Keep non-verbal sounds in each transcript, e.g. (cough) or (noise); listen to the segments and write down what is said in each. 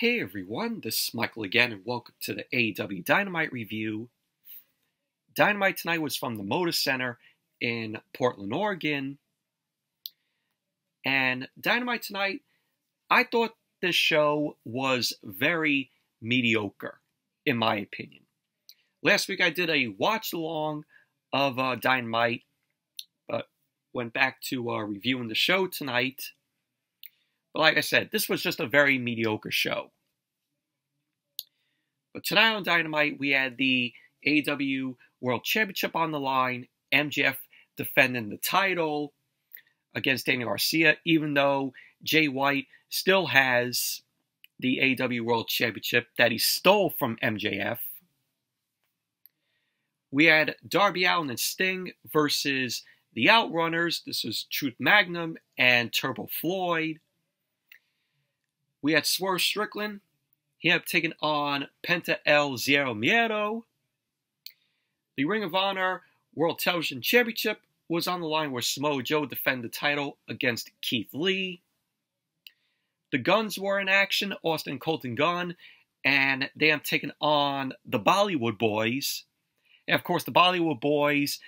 Hey everyone, this is Michael again, and welcome to the AEW Dynamite review. Dynamite tonight was from the Moda Center in Portland, Oregon. And Dynamite tonight, I thought this show was very mediocre, in my opinion. Last week I did a watch along of uh, Dynamite, but went back to uh, reviewing the show tonight. But like I said, this was just a very mediocre show. But tonight on Dynamite, we had the AW World Championship on the line, MJF defending the title against Daniel Garcia, even though Jay White still has the AW World Championship that he stole from MJF. We had Darby Allin and Sting versus the Outrunners. This was Truth Magnum and Turbo Floyd. We had Swerve Strickland. He had taken on Penta El Zero Miedo. The Ring of Honor World Television Championship was on the line where Samoa Joe defended the title against Keith Lee. The Guns were in action, Austin Colten Gunn, and they have taken on the Bollywood Boyz. And of course, the Bollywood Boyz,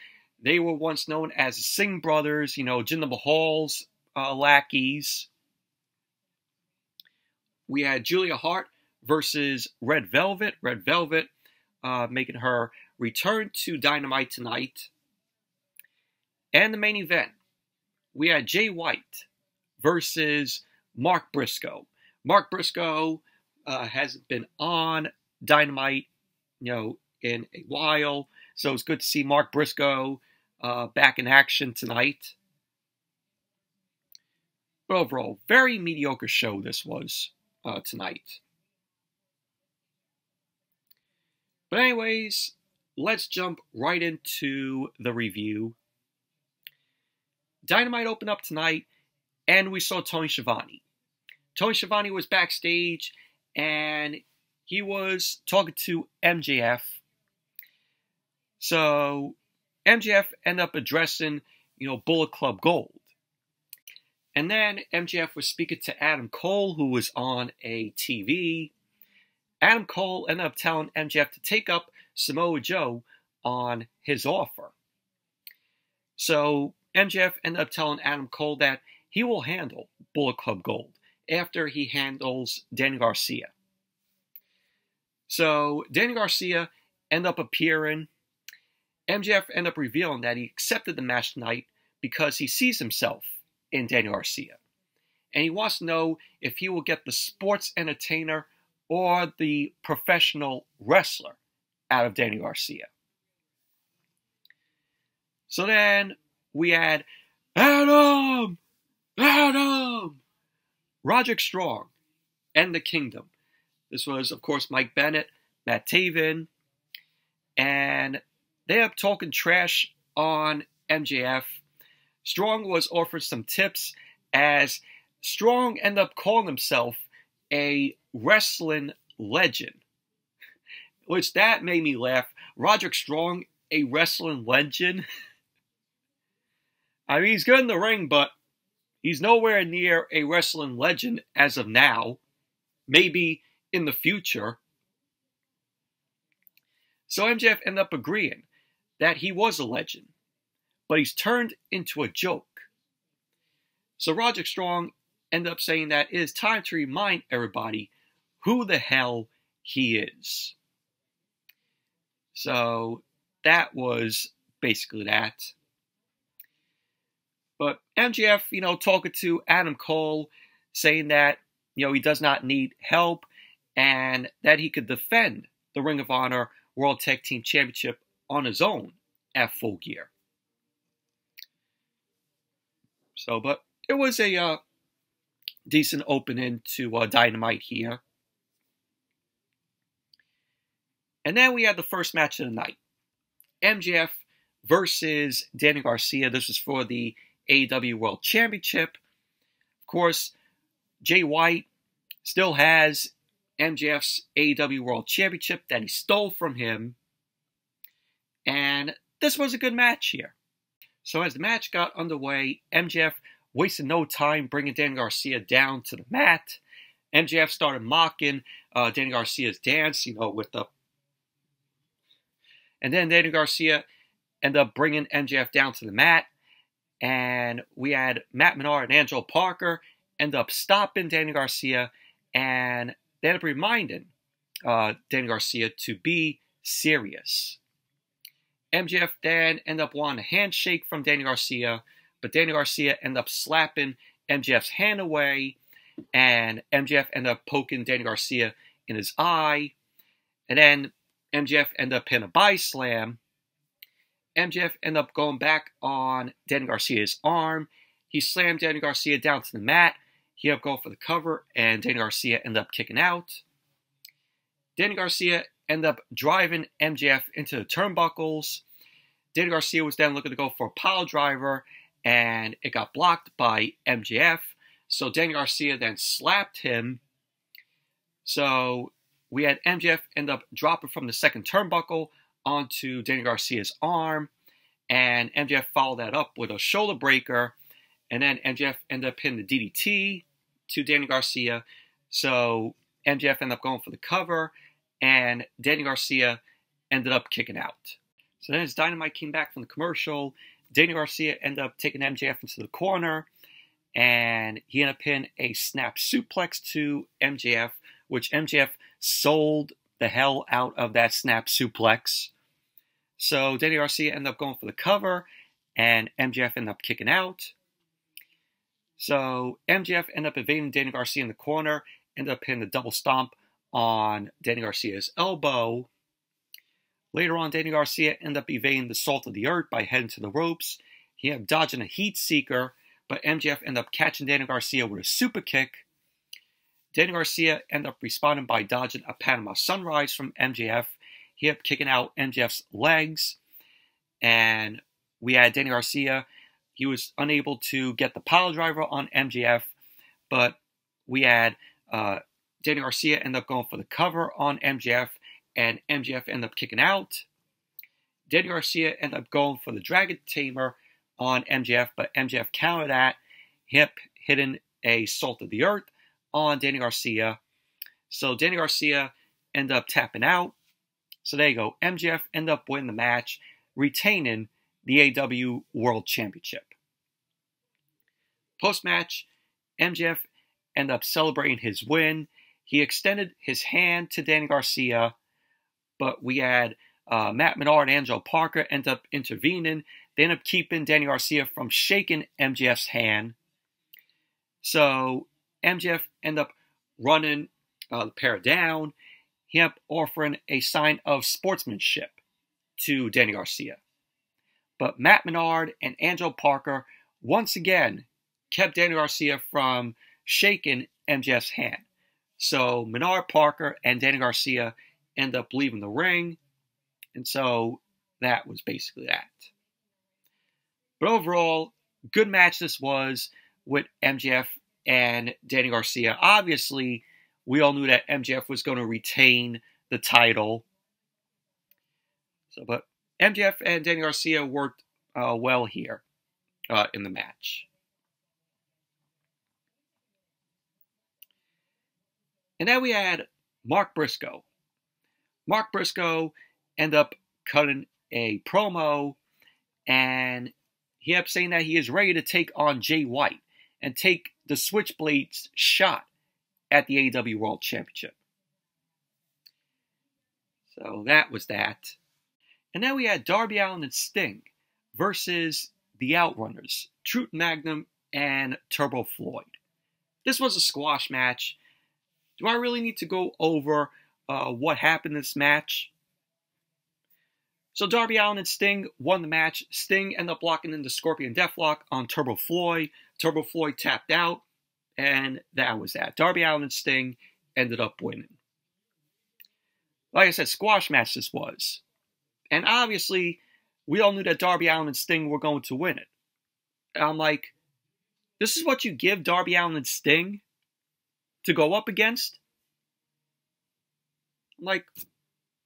they were once known as the Singh Brothers, you know, Jinder Mahal's uh, lackeys. We had Julia Hart versus Red Velvet. Red Velvet uh, making her return to Dynamite tonight. And the main event, we had Jay White versus Mark Briscoe. Mark Briscoe uh, hasn't been on Dynamite, you know, in a while, so it's good to see Mark Briscoe uh, back in action tonight. But overall, very mediocre show this was uh, tonight. But anyways, let's jump right into the review. Dynamite opened up tonight, and we saw Tony Schiavone. Tony Schiavone was backstage, and he was talking to MJF. So MJF ended up addressing, you know, Bullet Club Gold. And then MJF was speaking to Adam Cole, who was on a TV. Adam Cole ended up telling MJF to take up Samoa Joe on his offer. So MJF ended up telling Adam Cole that he will handle Bullet Club Gold after he handles Danny Garcia. So Danny Garcia ended up appearing. MJF ended up revealing that he accepted the match tonight because he sees himself in Daniel Garcia. And he wants to know if he will get the sports entertainer or the professional wrestler out of Daniel Garcia. So then we had Adam! Adam! Roderick Strong and the Kingdom. This was, of course, Mike Bennett, Matt Taven, and they up talking trash on MJF. Strong was offered some tips as Strong ended up calling himself a wrestling legend, which that made me laugh. Roderick Strong, a wrestling legend. (laughs) I mean, he's good in the ring, but he's nowhere near a wrestling legend as of now. Maybe in the future. So MJF ended up agreeing that he was a legend, but he's turned into a joke. So Roderick Strong ended up saying that it is time to remind everybody who the hell he is. So that was basically that. But MJF, you know, talking to Adam Cole, saying that, you know, he does not need help and that he could defend the Ring of Honor World Tag Team Championship on his own at full gear. So, but it was a uh, decent opening to uh, Dynamite here. And then we had the first match of the night MJF versus Danny Garcia. This was for the AEW World Championship. Of course, Jay White still has MJF's AEW World Championship that he stole from him. And this was a good match here. So as the match got underway, MJF wasted no time bringing Dan Garcia down to the mat. MJF started mocking uh, Danny Garcia's dance, you know, with the. And then Danny Garcia ended up bringing MJF down to the mat. And we had Matt Menard and Angelo Parker end up stopping Danny Garcia. And they ended up reminding uh, Danny Garcia to be serious. MJF then end up wanting a handshake from Danny Garcia, but Danny Garcia end up slapping MJF's hand away, and MJF end up poking Danny Garcia in his eye, and then MJF end up hitting a body slam. MJF end up going back on Danny Garcia's arm. He slammed Danny Garcia down to the mat. He up going for the cover, and Danny Garcia end up kicking out. Danny Garcia ended up driving MJF into the turnbuckles. Danny Garcia was then looking to go for a pile driver, and it got blocked by MJF. So Danny Garcia then slapped him. So we had MJF end up dropping from the second turnbuckle onto Danny Garcia's arm, and MJF followed that up with a shoulder breaker, and then MJF ended up hitting the DDT to Danny Garcia. So MJF ended up going for the cover, and Danny Garcia ended up kicking out. So then as Dynamite came back from the commercial, Danny Garcia ended up taking MJF into the corner, and he ended up pinning a snap suplex to MJF, which MJF sold the hell out of that snap suplex. So Danny Garcia ended up going for the cover, and MJF ended up kicking out. So MJF ended up evading Danny Garcia in the corner, ended up hitting the double stomp on Danny Garcia's elbow. Later on, Danny Garcia ended up evading the salt of the earth by heading to the ropes. He ended up dodging a heat seeker, but MJF ended up catching Danny Garcia with a super kick. Danny Garcia ended up responding by dodging a Panama Sunrise from MJF. He ended up kicking out MJF's legs. And we had Danny Garcia. He was unable to get the pile driver on MJF, but we had uh, Danny Garcia end up going for the cover on MJF, and MJF end up kicking out. Danny Garcia end up going for the Dragon Tamer on MJF, but MJF countered that, hip hitting a Salt of the Earth on Danny Garcia. So Danny Garcia end up tapping out. So there you go. MJF end up winning the match, retaining the AW World Championship. Post match, MJF end up celebrating his win. He extended his hand to Danny Garcia, but we had uh, Matt Menard and Angelo Parker end up intervening. They end up keeping Danny Garcia from shaking MJF's hand. So MJF end up running uh, the pair down. He up offering a sign of sportsmanship to Danny Garcia. But Matt Menard and Angelo Parker once again kept Danny Garcia from shaking MJF's hand. So Menard Parker and Danny Garcia end up leaving the ring. And so that was basically that. But overall, good match this was with MJF and Danny Garcia. Obviously, we all knew that MJF was going to retain the title. So, but MJF and Danny Garcia worked uh, well here uh, in the match. And then we had Mark Briscoe. Mark Briscoe ended up cutting a promo and he up saying that he is ready to take on Jay White and take the Switchblades shot at the AEW World Championship. So that was that. And then we had Darby Allin and Sting versus the Outrunners, Truth Magnum and Turbo Floyd. This was a squash match. Do I really need to go over uh, what happened in this match? So Darby Allin and Sting won the match. Sting ended up locking in the Scorpion Deathlock on Turbo Floyd. Turbo Floyd tapped out, and that was that. Darby Allin and Sting ended up winning. Like I said, squash match this was. And obviously, we all knew that Darby Allin and Sting were going to win it. And I'm like, this is what you give Darby Allin and Sting? To go up against. I'm like,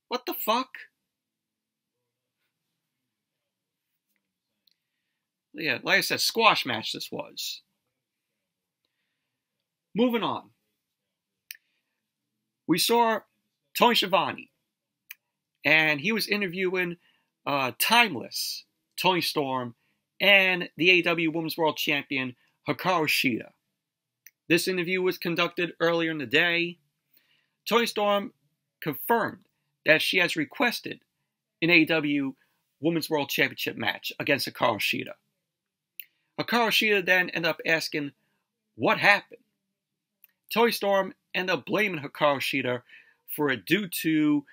what the fuck? Yeah, like I said, squash match this was. Moving on. we saw Tony Schiavone, and he was interviewing uh, Timeless, Toni Storm, and the AEW Women's World Champion Hikaru Shida. This interview was conducted earlier in the day. Toni Storm confirmed that she has requested an AEW Women's World Championship match against Hikaru Shida. Hikaru Shida then ended up asking what happened. Toni Storm ended up blaming Hikaru Shida for it due to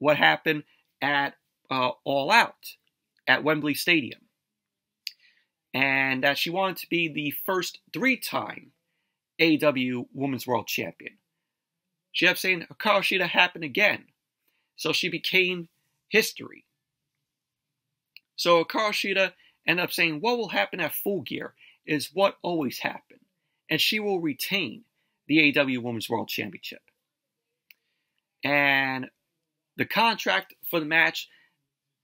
what happened at uh, All Out at Wembley Stadium. And that she wanted to be the first three time AEW Women's World Champion. She kept saying Hikaru happened again. So she became history. So Hikaru Shida ended up saying what will happen at Full Gear is what always happened. And she will retain the AEW Women's World Championship. And the contract for the match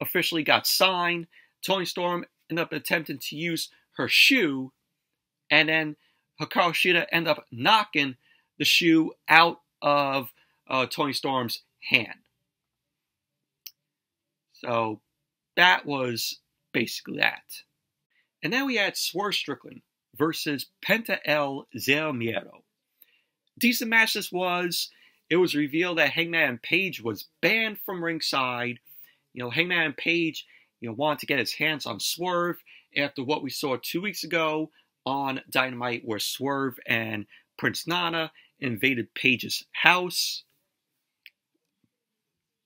officially got signed. Toni Storm ended up attempting to use her shoe, and then Hikaru Shida end up knocking the shoe out of uh, Toni Storm's hand. So that was basically that. And then we had Swerve Strickland versus Penta El Zero Miedo. Decent match this was. It was revealed that Hangman Page was banned from ringside. You know, Hangman Page, you know, wanted to get his hands on Swerve after what we saw two weeks ago on Dynamite, where Swerve and Prince Nana invaded Page's house.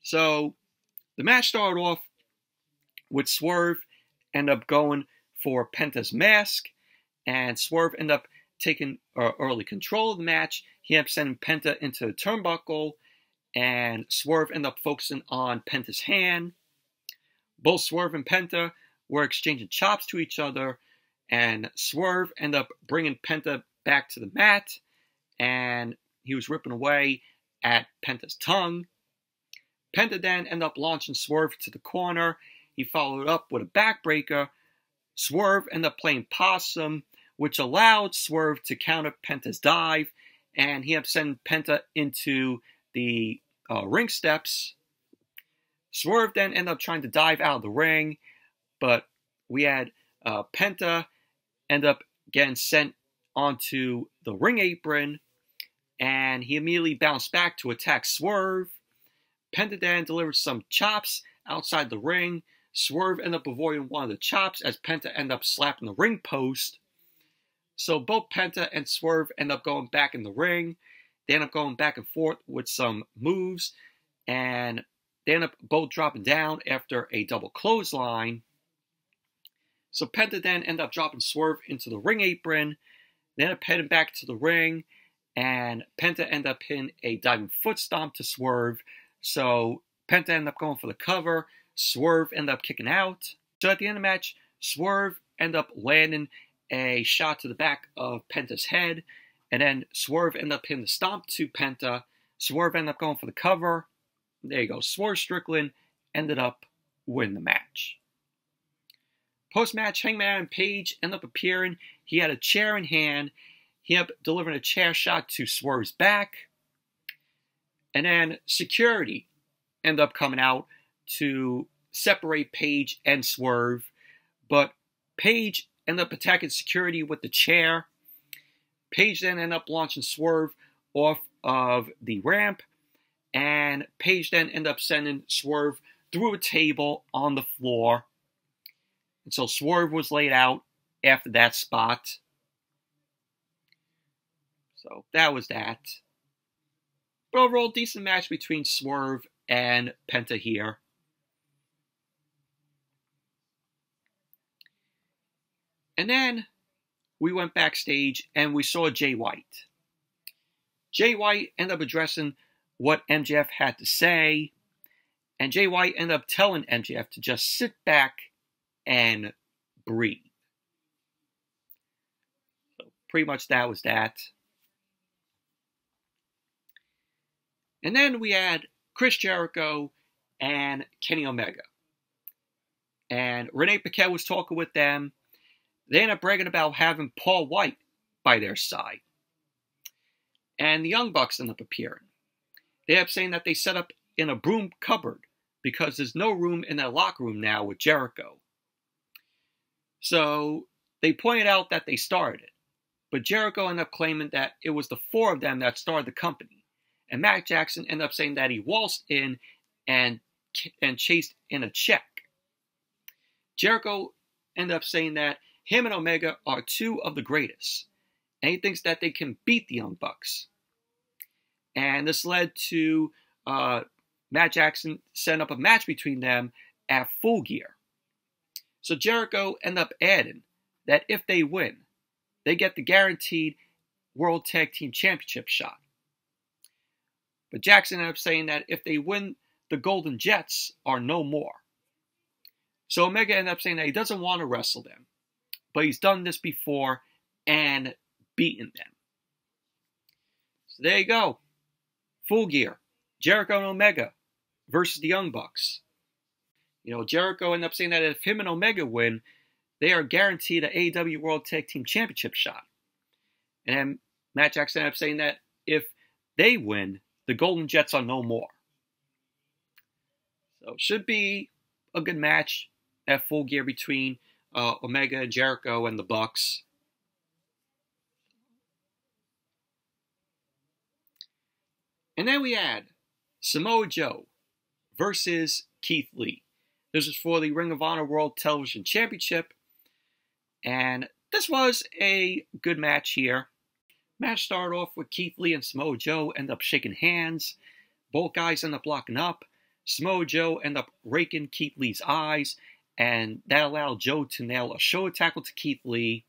So the match started off with Swerve end up going for Penta's mask, and Swerve end up taking uh, early control of the match. He ended up sending Penta into the turnbuckle, and Swerve end up focusing on Penta's hand. Both Swerve and Penta were exchanging chops to each other, and Swerve ended up bringing Penta back to the mat, and he was ripping away at Penta's tongue. Penta then ended up launching Swerve to the corner. He followed up with a backbreaker. Swerve ended up playing possum, which allowed Swerve to counter Penta's dive, and he ended up sending Penta into the uh, ring steps. Swerve then ended up trying to dive out of the ring, but we had uh, Penta end up getting sent onto the ring apron, and he immediately bounced back to attack Swerve. Penta then delivered some chops outside the ring. Swerve ended up avoiding one of the chops as Penta ended up slapping the ring post. So both Penta and Swerve end up going back in the ring. They end up going back and forth with some moves, and they end up both dropping down after a double clothesline. So Penta then end up dropping Swerve into the ring apron. End up heading back to the ring, and Penta end up hitting a diving foot stomp to Swerve. So Penta end up going for the cover. Swerve end up kicking out. So at the end of the match, Swerve end up landing a shot to the back of Penta's head, and then Swerve end up hitting the stomp to Penta. Swerve end up going for the cover. There you go. Swerve Strickland ended up winning the match. Post match, Hangman Page ended up appearing. He had a chair in hand. He ended up delivering a chair shot to Swerve's back. And then security ended up coming out to separate Page and Swerve. But Page ended up attacking security with the chair. Page then ended up launching Swerve off of the ramp. And Page then ended up sending Swerve through a table on the floor. And so Swerve was laid out after that spot. So that was that. But overall, decent match between Swerve and Penta here. And then we went backstage and we saw Jay White. Jay White ended up addressing what MJF had to say, and Jay White ended up telling MJF to just sit back and breathe. So pretty much that was that. And then we had Chris Jericho and Kenny Omega. And Renee Paquette was talking with them. They ended up bragging about having Paul Wight by their side. And the Young Bucks ended up appearing. they have saying that they set up in a broom cupboard because there's no room in their locker room now with Jericho. So they pointed out that they started it, but Jericho ended up claiming that it was the four of them that started the company. And Matt Jackson ended up saying that he waltzed in and and chased in a check. Jericho ended up saying that him and Omega are two of the greatest, and he thinks that they can beat the Young Bucks. And this led to uh, Matt Jackson setting up a match between them at Full Gear. So Jericho ended up adding that if they win, they get the guaranteed World Tag Team Championship shot. But Jackson ended up saying that if they win, the Golden Jets are no more. So Omega ended up saying that he doesn't want to wrestle them, but he's done this before and beaten them. So there you go. Full gear. Jericho and Omega versus the Young Bucks. You know, Jericho ended up saying that if him and Omega win, they are guaranteed an AEW World Tag Team Championship shot. And then Matt Jackson ended up saying that if they win, the Golden Jets are no more. So should be a good match at full gear between uh, Omega and Jericho and the Bucks. And then we add Samoa Joe versus Keith Lee. This is for the Ring of Honor World Television Championship. And this was a good match here. Match started off with Keith Lee and Samoa Joe end up shaking hands. Both guys end up locking up. Samoa Joe end up raking Keith Lee's eyes, and that allowed Joe to nail a shoulder tackle to Keith Lee.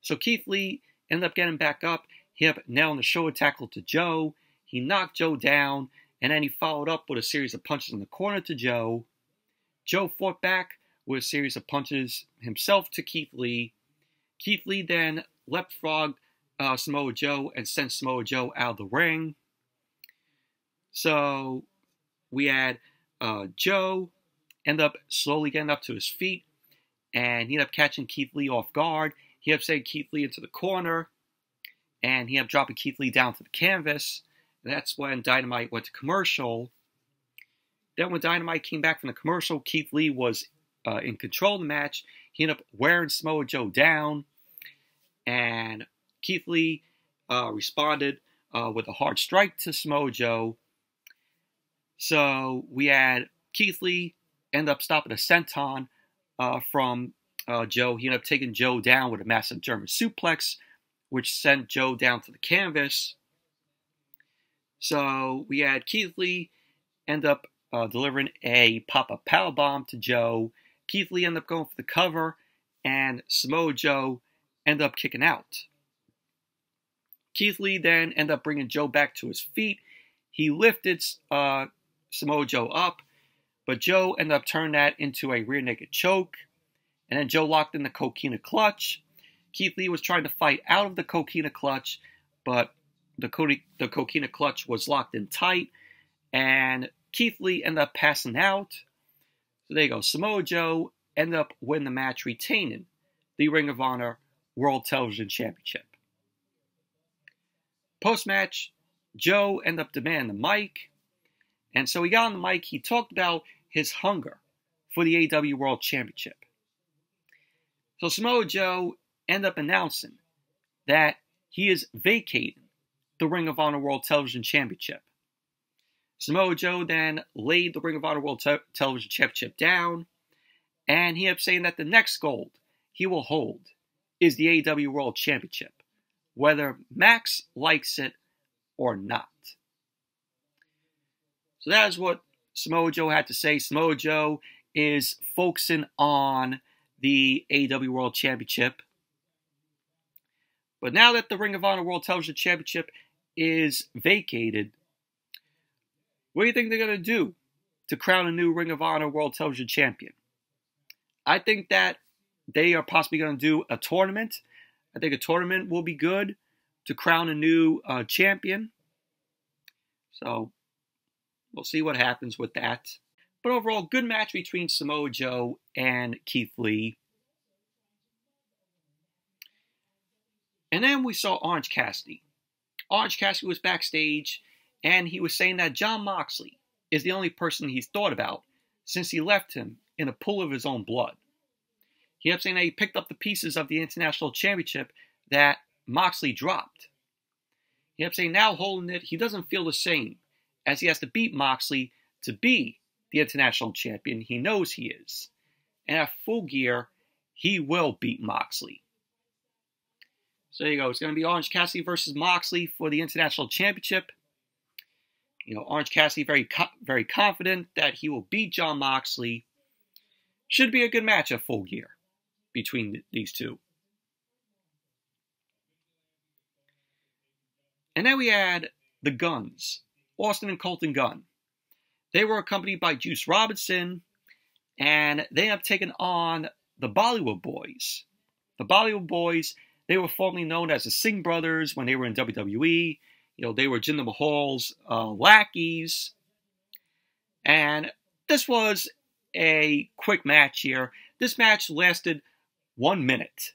So Keith Lee ended up getting back up. He ended up nailing the shoulder tackle to Joe. He knocked Joe down, and then he followed up with a series of punches in the corner to Joe. Joe fought back with a series of punches himself to Keith Lee. Keith Lee then leapfrogged uh, Samoa Joe and sent Samoa Joe out of the ring. So we had uh, Joe end up slowly getting up to his feet, and he ended up catching Keith Lee off guard. He ended up sending Keith Lee into the corner, and he ended up dropping Keith Lee down to the canvas. And that's when Dynamite went to commercial. Then when Dynamite came back from the commercial, Keith Lee was uh, in control of the match. He ended up wearing Samoa Joe down, and Keith Lee uh, responded uh, with a hard strike to Samoa Joe. So we had Keith Lee end up stopping a senton uh, from uh, Joe. He ended up taking Joe down with a massive German suplex, which sent Joe down to the canvas. So we had Keith Lee end up uh, delivering a pop-up power bomb to Joe. Keith Lee ended up going for the cover, and Samoa Joe ended up kicking out. Keith Lee then ended up bringing Joe back to his feet. He lifted uh, Samoa Joe up, but Joe ended up turning that into a rear naked choke. And then Joe locked in the Coquina clutch. Keith Lee was trying to fight out of the Coquina clutch, but the, Co- the Coquina clutch was locked in tight. And Keith Lee ended up passing out. So there you go. Samoa Joe ended up winning the match, retaining the Ring of Honor World Television Championship. Post match, Joe ended up demanding the mic. And so he got on the mic, he talked about his hunger for the AW World Championship. So Samoa Joe ended up announcing that he is vacating the Ring of Honor World Television Championship. Samoa Joe then laid the Ring of Honor World Te- Television Championship down, and he up saying that the next gold he will hold is the AW World Championship whether Max likes it or not. So that is what Samoa Joe had to say. Samoa Joe is focusing on the AW World Championship. But now that the Ring of Honor World Television Championship is vacated, what do you think they're going to do to crown a new Ring of Honor World Television Champion? I think that they are possibly going to do a tournament I think a tournament will be good to crown a new uh, champion. So we'll see what happens with that. But overall, good match between Samoa Joe and Keith Lee. And then we saw Orange Cassidy. Orange Cassidy was backstage, and he was saying that Jon Moxley is the only person he's thought about since he left him in a pool of his own blood. He kept saying that he picked up the pieces of the International Championship that Moxley dropped. He kept saying now holding it, he doesn't feel the same, as he has to beat Moxley to be the International Champion. He knows he is. And at full gear, he will beat Moxley. So there you go. It's going to be Orange Cassidy versus Moxley for the International Championship. You know, Orange Cassidy very very confident that he will beat Jon Moxley. Should be a good match at full gear between these two. And then we had the Guns, Austin and Colten Gunn. They were accompanied by Juice Robinson, and they have taken on the Bollywood Boyz. The Bollywood Boyz, they were formerly known as the Singh Brothers when they were in WWE. You know, they were Jinder Mahal's uh, lackeys. And this was a quick match here. This match lasted one minute.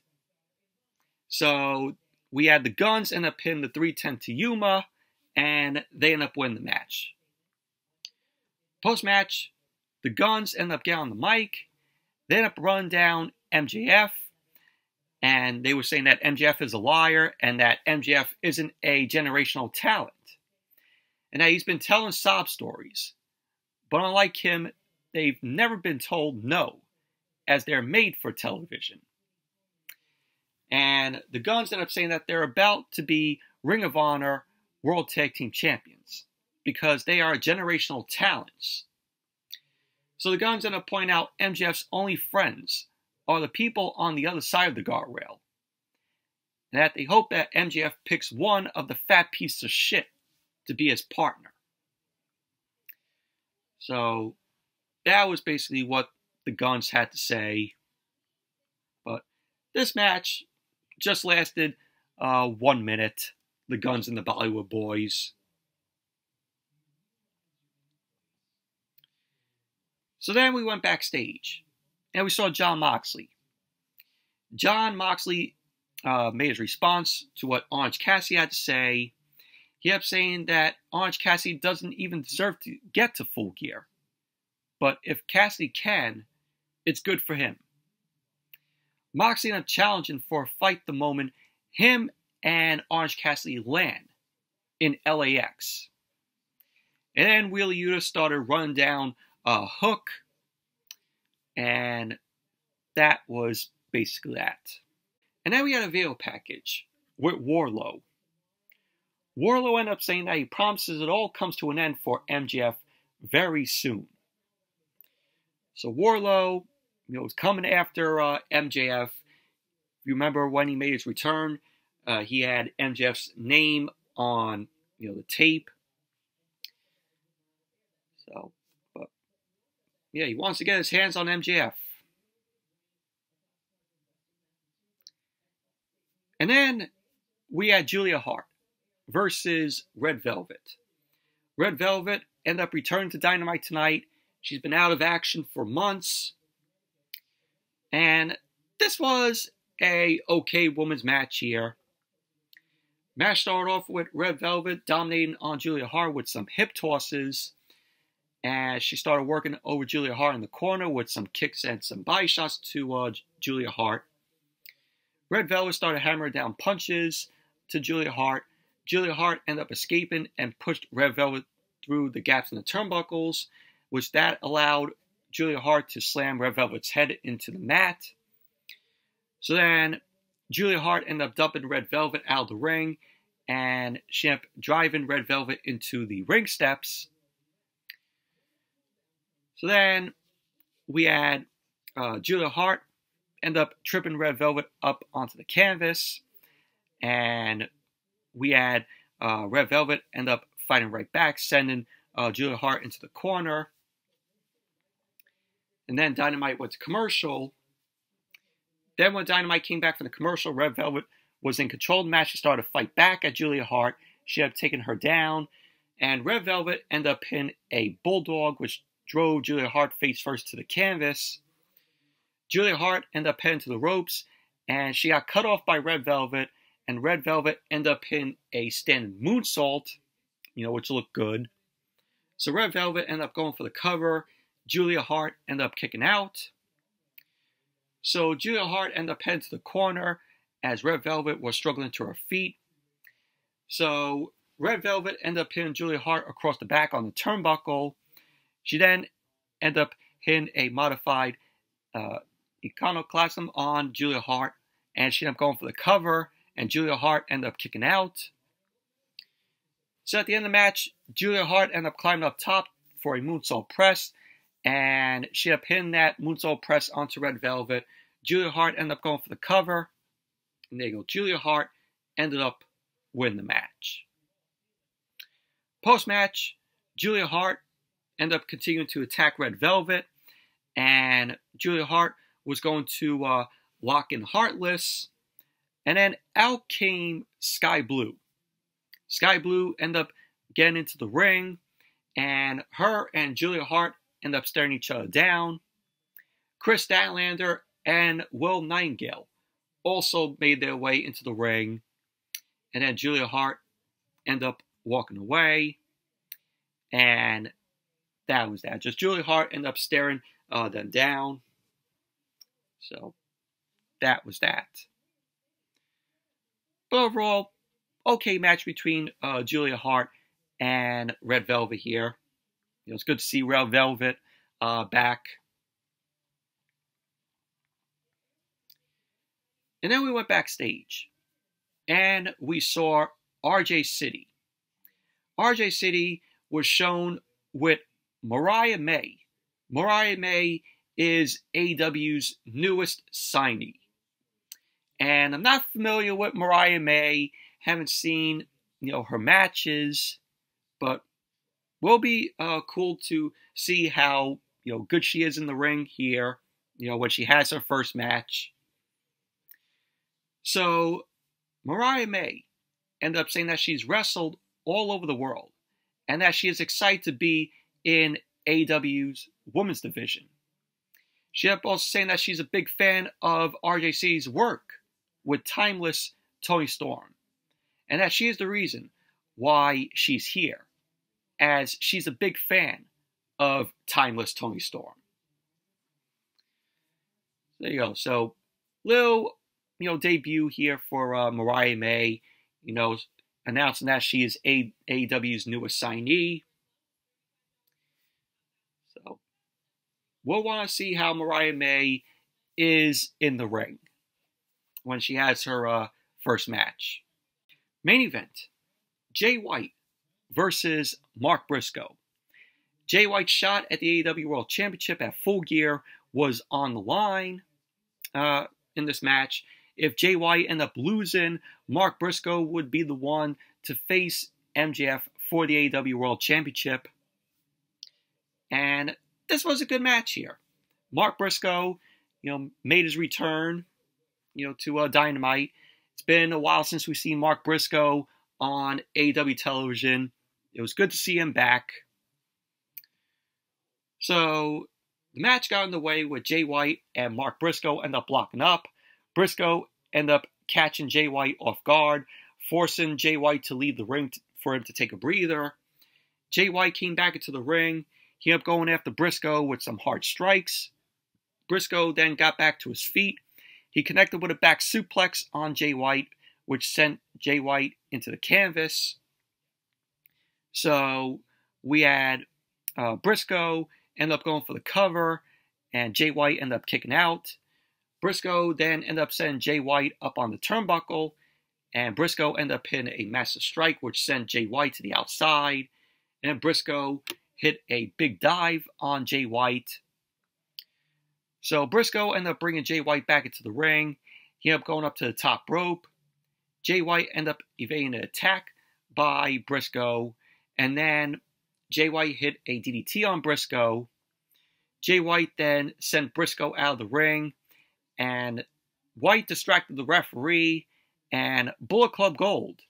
So we had the Guns end up hitting the 310 to Yuma, and they end up winning the match. Post match, the Guns end up getting on the mic. They end up running down MJF, and they were saying that MJF is a liar and that MJF isn't a generational talent. And that he's been telling sob stories. But unlike him, they've never been told no, as they're made for television. And the Guns end up saying that they're about to be Ring of Honor World Tag Team Champions because they are generational talents. So the Guns end up pointing out MJF's only friends are the people on the other side of the guardrail. And that they hope that MJF picks one of the fat pieces of shit to be his partner. So that was basically what the Guns had to say. But this match just lasted uh, one minute. The Guns and the Bollywood Boyz. So then we went backstage and we saw Jon Moxley. Jon Moxley uh, made his response to what Orange Cassidy had to say. He kept saying that Orange Cassidy doesn't even deserve to get to full gear. But if Cassidy can, it's good for him. Moxley ended up challenging for a fight the moment him and Orange Cassidy land in LAX. And then Wheeler Yuta started running down a hook, and that was basically that. And then we had a video package with Wardlow. Wardlow ended up saying that he promises it all comes to an end for MJF very soon. So Wardlow, you know, was coming after uh, MJF. You remember when he made his return, uh, he had MJF's name on you know the tape. So, yeah, he wants to get his hands on MJF. And then we had Julia Hart versus Red Velvet. Red Velvet ended up returning to Dynamite tonight. She's been out of action for months. And this was a okay women's match here. Match started off with Red Velvet dominating on Julia Hart with some hip tosses. And she started working over Julia Hart in the corner with some kicks and some body shots to uh, Julia Hart. Red Velvet started hammering down punches to Julia Hart. Julia Hart ended up escaping and pushed Red Velvet through the gaps in the turnbuckles, which that allowed Julia Hart to slam Red Velvet's head into the mat. So then Julia Hart ended up dumping Red Velvet out of the ring, and she ended up driving Red Velvet into the ring steps. So then we had uh, Julia Hart end up tripping Red Velvet up onto the canvas, and we had uh, Red Velvet end up fighting right back, sending uh, Julia Hart into the corner. And then Dynamite went to commercial. Then when Dynamite came back from the commercial, Red Velvet was in control of the match. She started to fight back at Julia Hart. She had taken her down. And Red Velvet ended up in a bulldog, which drove Julia Hart face first to the canvas. Julia Hart ended up heading to the ropes, and she got cut off by Red Velvet. And Red Velvet ended up in a standing moonsault, you know, which looked good. So Red Velvet ended up going for the cover. Julia Hart ended up kicking out. So Julia Hart ended up heading to the corner as Red Velvet was struggling to her feet. So Red Velvet ended up hitting Julia Hart across the back on the turnbuckle. She then ended up hitting a modified uh, iconoclasm on Julia Hart, and she ended up going for the cover, and Julia Hart ended up kicking out. So at the end of the match, Julia Hart ended up climbing up top for a moonsault press, and she ended up hitting that moonsault press onto Red Velvet. Julia Hart ended up going for the cover, and there you go. Julia Hart ended up winning the match. Post match, Julia Hart ended up continuing to attack Red Velvet, and Julia Hart was going to uh, lock in Heartless, and then out came Skye Blue. Skye Blue end up getting into the ring, and her and Julia Hart end up staring each other down. Kris Statlander and Willow Nightingale also made their way into the ring, and then Julia Hart end up walking away, and that was that. Just Julia Hart ended up staring uh, them down. So that was that. But overall, okay match between uh, Julia Hart and Red Velvet here. You know, it's good to see Red Velvet uh, back. And then we went backstage and we saw RJ City. RJ City was shown with Mariah May. Mariah May is AW's newest signee. And I'm not familiar with Mariah May, haven't seen, you know, her matches, but will be uh, cool to see how, you know, good she is in the ring here, you know, when she has her first match. So, Mariah May ended up saying that she's wrestled all over the world and that she is excited to be in AW's women's division. She also saying that she's a big fan of RJC's work with Timeless Toni Storm, and that she is the reason why she's here, as she's a big fan of Timeless Toni Storm. There you go. So, little, you know, debut here for uh, Mariah May. You know, announcing that she is A- AEW's newest signee. So we'll want to see how Mariah May is in the ring when she has her uh, first match. Main event Jay White versus Mark Briscoe. Jay White's shot at the AEW World Championship at full gear was on the line uh, in this match, if Jay White ended up losing, Mark Briscoe would be the one to face MJF for the AEW World Championship. And this was a good match here. Mark Briscoe, you know, made his return, you know, to uh, Dynamite. It's been a while since we've seen Mark Briscoe on AEW television. It was good to see him back. So the match got in the way with Jay White and Mark Briscoe end up blocking up. Briscoe end up catching Jay White off guard, forcing Jay White to leave the ring for him to take a breather. Jay White came back into the ring. He up going after Briscoe with some hard strikes. Briscoe then got back to his feet. He connected with a back suplex on Jay White, which sent Jay White into the canvas. So we had uh, Briscoe end up going for the cover, and Jay White ended up kicking out. Briscoe then ended up sending Jay White up on the turnbuckle, and Briscoe ended up hitting a massive strike, which sent Jay White to the outside. And Briscoe hit a big dive on Jay White. So Briscoe ended up bringing Jay White back into the ring. He ended up going up to the top rope. Jay White ended up evading an attack by Briscoe. And then Jay White hit a DDT on Briscoe. Jay White then sent Briscoe out of the ring and White distracted the referee, and Bullet Club Gold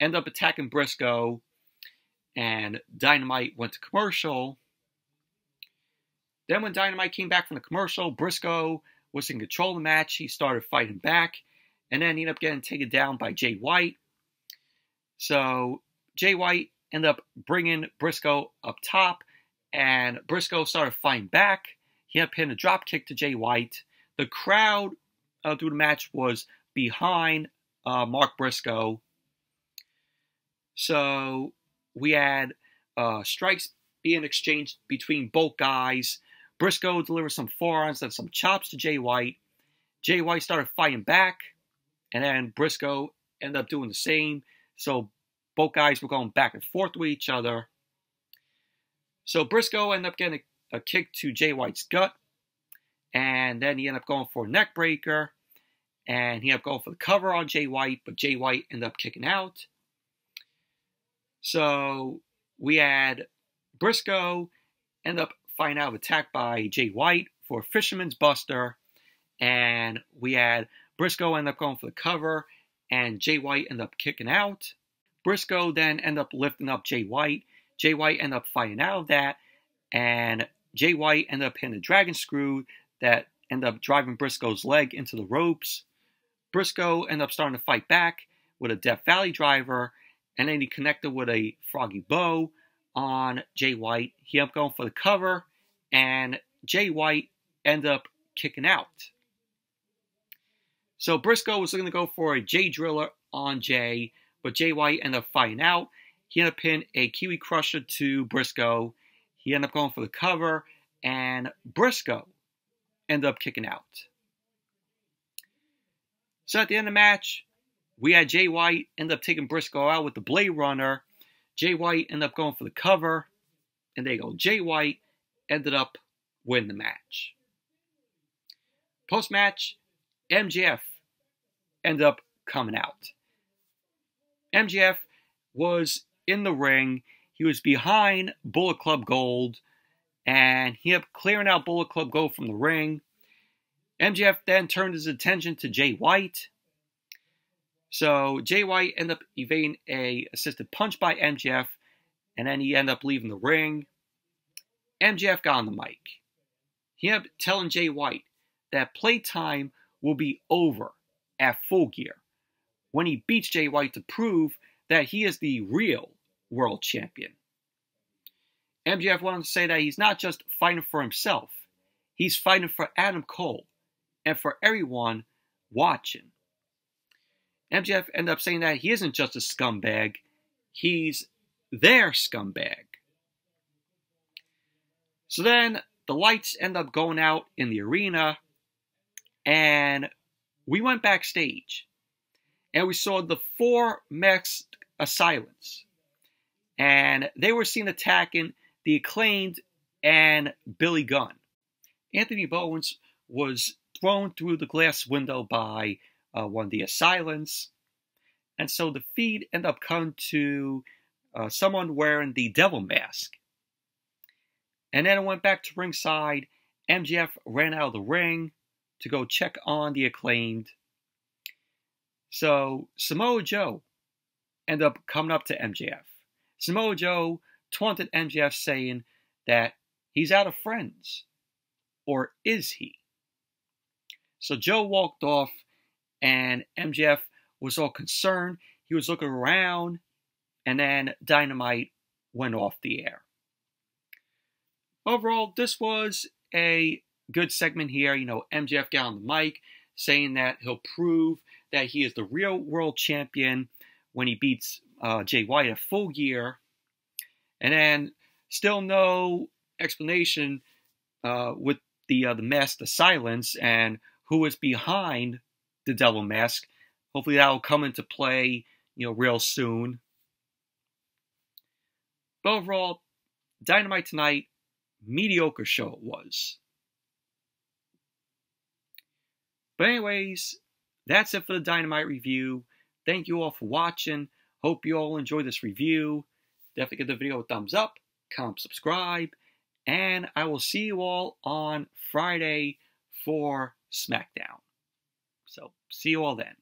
ended up attacking Briscoe, and Dynamite went to commercial. Then, when Dynamite came back from the commercial, Briscoe was in control of the match. He started fighting back, and then he ended up getting taken down by Jay White. So, Jay White ended up bringing Briscoe up top, and Briscoe started fighting back. He ended up hitting a drop kick to Jay White. The crowd uh, through the match was behind uh, Mark Briscoe. So we had uh, strikes being exchanged between both guys. Briscoe delivered some forearms and some chops to Jay White. Jay White started fighting back, and then Briscoe ended up doing the same. So both guys were going back and forth with each other. So Briscoe ended up getting a, a kick to Jay White's gut, and then he ended up going for a neck breaker, and he ended up going for the cover on Jay White, but Jay White ended up kicking out. So we had Briscoe end up finding out attacked by Jay White for Fisherman's Buster, and we had Briscoe end up going for the cover, and Jay White end up kicking out. Briscoe then end up lifting up Jay White. Jay White end up fighting out of that, and Jay White end up hitting a dragon screw that end up driving Briscoe's leg into the ropes. Briscoe end up starting to fight back with a Death Valley driver, and then he connected with a Froggy Bow on Jay White. He ended up going for the cover, and Jay White ended up kicking out. So Briscoe was looking to go for a Jay Driller on Jay, but Jay White ended up fighting out. He ended up pinning a Kiwi Krusher to Briscoe. He ended up going for the cover, and Briscoe ended up kicking out. So at the end of the match, we had Jay White end up taking Briscoe out with the Blade Runner. Jay White ended up going for the cover, and they go. Jay White ended up winning the match. Post match, MJF ended up coming out. MJF was in the ring. He was behind Bullet Club Gold, and he ended up clearing out Bullet Club Gold from the ring. MJF then turned his attention to Jay White. So Jay White ended up evading a assisted punch by MJF, and then he ended up leaving the ring. MJF got on the mic. He ended up telling Jay White that playtime will be over at Full Gear when he beats Jay White to prove that he is the real world champion. MJF wanted to say that he's not just fighting for himself, he's fighting for Adam Cole and for everyone watching. MJF ended up saying that he isn't just a scumbag, he's their scumbag. So then the lights end up going out in the arena, and we went backstage and we saw the four masked assailants. And they were seen attacking the acclaimed and Billy Gunn. Anthony Bowens was thrown through the glass window by uh, one the assailants. And so the feed ended up coming to uh, someone wearing the devil mask. And then it went back to ringside. MJF ran out of the ring to go check on the acclaimed. So Samoa Joe ended up coming up to MJF. Samoa Joe taunted MJF saying that he's out of friends. Or is he? So Joe walked off and MJF was all concerned. He was looking around and then Dynamite went off the air. Overall, this was a good segment here. You know, MJF got on the mic saying that he'll prove that he is the real world champion when he beats uh, Jay White at full gear. And then still no explanation uh, with the uh, the silence, and who is behind the devil mask. Hopefully that will come into play, you know, real soon. But overall, Dynamite tonight, mediocre show it was. But anyways, that's it for the Dynamite review. Thank you all for watching. Hope you all enjoyed this review. Definitely give the video a thumbs up, comment, subscribe, and I will see you all on Friday for SmackDown. So, see you all then.